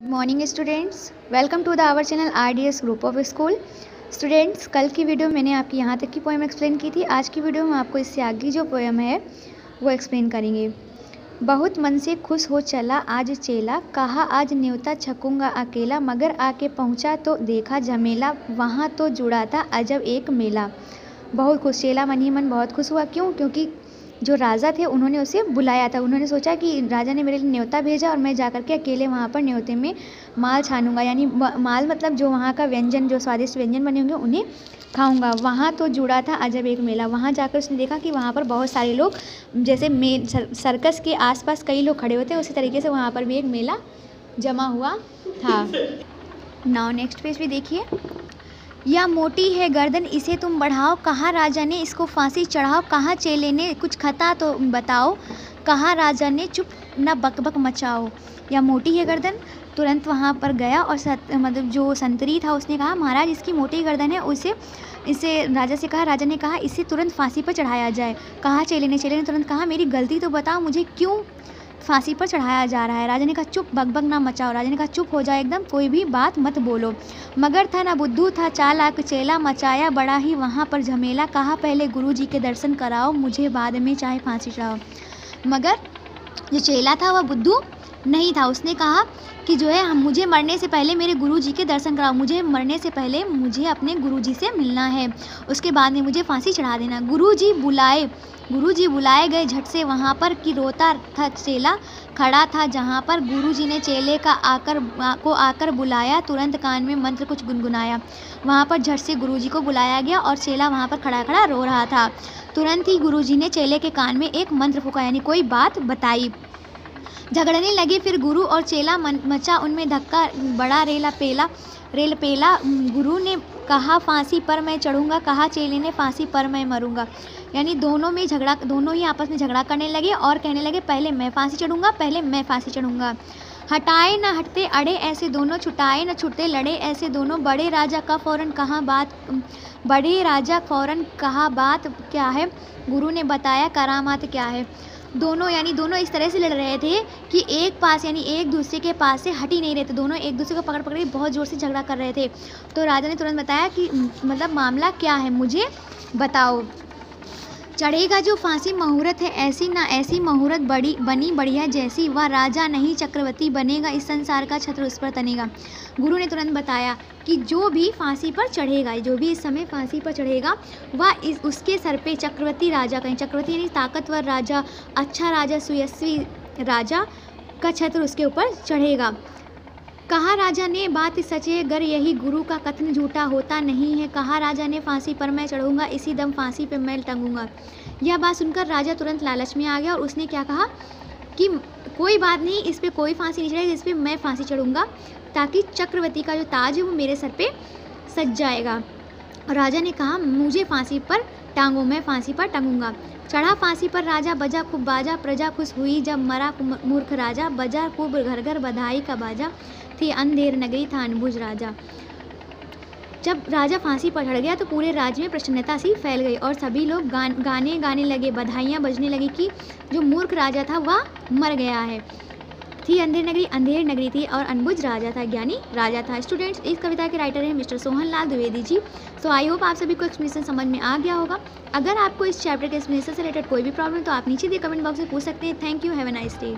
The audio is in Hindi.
Morning students welcome to the our channel R D S group of school students कल की वीडियो मैंने आपकी यहाँ तक की पोएम एक्सप्लेन की थी। आज की वीडियो में आपको इससे आगे जो पोएम है, वो एक्सप्लेन करेंगे। बहुत मन से खुश हो चला आज चेला। कहा, आज न्योता छकूँगा अकेला, मगर आके पहुँचा तो देखा झमेला। वहाँ तो जुड़ा था अजब एक मेला। बहुत खुश, चेला मन ही मन बहुत खुश हुआ। क्यों? क्योंकि जो राजा थे, उन्होंने उसे बुलाया था। उन्होंने सोचा कि राजा ने मेरे लिए न्योता भेजा और मैं जा कर के अकेले वहाँ पर न्योते में माल छानूँगा। यानी माल मतलब जो वहाँ का व्यंजन, जो स्वादिष्ट व्यंजन बने होंगे, उन्हें खाऊँगा। वहाँ तो जुड़ा था अजब एक मेला। वहाँ जाकर उसने देखा कि वहाँ पर बहुत सारे लोग, जैसे मे सर्कस के आसपास कई लोग खड़े होते हैं, उसी तरीके से वहाँ पर भी एक मेला जमा हुआ था। नाउ नेक्स्ट पेज भी देखिए। या मोटी है गर्दन इसे तुम बढ़ाओ। कहाँ राजा ने इसको फांसी चढ़ाओ? कहाँ चेले ने कुछ खता तो बताओ? कहाँ राजा ने चुप न बकबक मचाओ? या मोटी है गर्दन? तुरंत वहाँ पर गया और सत, मतलब जो संतरी था उसने कहा महाराज इसकी मोटी गर्दन है उसे इसे राजा से कहा राजा ने कहा इसे तुरंत फांसी पर चढ़ाया जाए। कहा चेले ने? चेले ने तुरंत कहा मेरी गलती तो बताओ मुझे क्यों फांसी पर चढ़ाया जा रहा है। राजा ने कहा चुप बग ना मचाओ। राजा ने कहा चुप हो जाओ एकदम, कोई भी बात मत बोलो। मगर था ना बुद्धू, था चालाक, चेला मचाया बड़ा ही वहाँ पर झमेला। कहा पहले गुरु जी के दर्शन कराओ, मुझे बाद में चाहे फांसी चढ़ाओ। मगर जो चेला था वह बुद्धू नहीं था। उसने कहा कि जो है, हम, मुझे मरने से पहले मेरे गुरु जी के दर्शन कराओ। मुझे मरने से पहले मुझे अपने गुरु जी से मिलना है। उसके बाद में मुझे फांसी चढ़ा देना। गुरु जी बुलाए गुरु जी बुलाए गए झट से वहाँ पर कि रोता था, चेला खड़ा था जहाँ पर गुरु जी ने चेले का आकर, को आकर बुलाया। तुरंत कान में मंत्र कुछ गुनगुनाया। वहाँ पर झट से गुरु जी को बुलाया गया और चेला वहाँ पर खड़ा खड़ा रो रहा था। तुरंत ही गुरुजी ने चेले के कान में एक मंत्र फूका, यानी कोई बात बताई। झगड़ने लगे, फिर गुरु और चेला मन, मचा उनमें धक्का, बड़ा रेला पेला, रेल पेला। गुरु ने कहा, फांसी पर मैं चढ़ूँगा। कहा, चेले ने, फांसी पर मैं मरूँगा। यानी दोनों में झगड़ा, दोनों ही आपस में झगड़ा करने लगे और कहने लगे, पहले मैं फांसी चढ़ूँगा, पहले मैं फांसी चढ़ूँगा। हटाए न हटते, अड़े ऐसे दोनों, छुटाए न छुटते लड़े ऐसे दोनों, बड़े राजा का फ़ौरन कहा बात, बड़े राजा फ़ौरन कहा बात, क्या है? गुरु ने बताया, करामात क्या है? दोनों, यानी दोनों इस तरह से लड़ रहे थे कि एक पास, यानी एक दूसरे के पास से हट ही नहीं रहे थे। दोनों एक दूसरे को पकड़ पकड़ के बहुत ज़ोर से झगड़ा कर रहे थे। तो राजा ने तुरंत बताया कि मतलब मामला क्या है? मुझे बताओ। चढ़ेगा जो फांसी मुहूर्त है, ऐसी ना ऐसी मुहूर्त बड़ी, बनी बढ़िया जैसी। वह राजा नहीं, चक्रवर्ती बनेगा, इस संसार का छत्र उस पर तनेगा। गुरु ने तुरंत बताया कि जो भी फांसी पर चढ़ेगा, जो भी इस समय फांसी पर चढ़ेगा, वह इस, उसके सर पे चक्रवर्ती राजा कहें। चक्रवर्ती यानी ताकतवर राजा अच्छा राजा, सुयस्वी राजा का छत्र उसके ऊपर चढ़ेगा। कहा राजा ने बात सच गर यही गुरु का कथन झूठा होता नहीं है। कहा राजा ने फांसी पर मैं चढ़ूँगा? इसी दम फांसी पर मैं टंगूँगा। यह बात सुनकर राजा तुरंत लालच में आ गया और उसने क्या कहा कि कोई बात नहीं, इस पर कोई फांसी नहीं चढ़ेगी, इस पर मैं फांसी चढ़ूँगा ताकि चक्रवर्ती का जो ताज है वो मेरे सर पर सज जाएगा। राजा ने कहा, मुझे फांसी पर टांगो, मैं फांसी पर टंगूँगा। चढ़ा फांसी पर राजा, बजा खूब बाजा, प्रजा खुश हुई। जब मरा मूर्ख राजा, बजा खूब घर घर बधाई का बाजा। थी अंधेर नगरी था अनबुझ राजा। जब राजा फांसी पर चढ़ गया तो पूरे राज्य में प्रसन्नता सी फैल गई और सभी लोग गान, गाने गाने लगे, बधाइयाँ बजने लगी कि जो मूर्ख राजा था, वह मर गया है। थी। अंधेर नगरी अंधेर नगरी थी और अनबुझ राजा था, ज्ञानी राजा था। स्टूडेंट्स, इस कविता के राइटर हैं Mister Sohan Lal Dwivedi ji. So I hope आप सभी को एक्सप्लेनेशन समझ में आ गया होगा। अगर आपको इस चैप्टर के एक्सप्लेनेशन से रिलेटेड कोई भी प्रॉब्लम तो आप नीचे दिए कमेंट बॉक्स में पूछ सकते हैं। Thank you have a nice day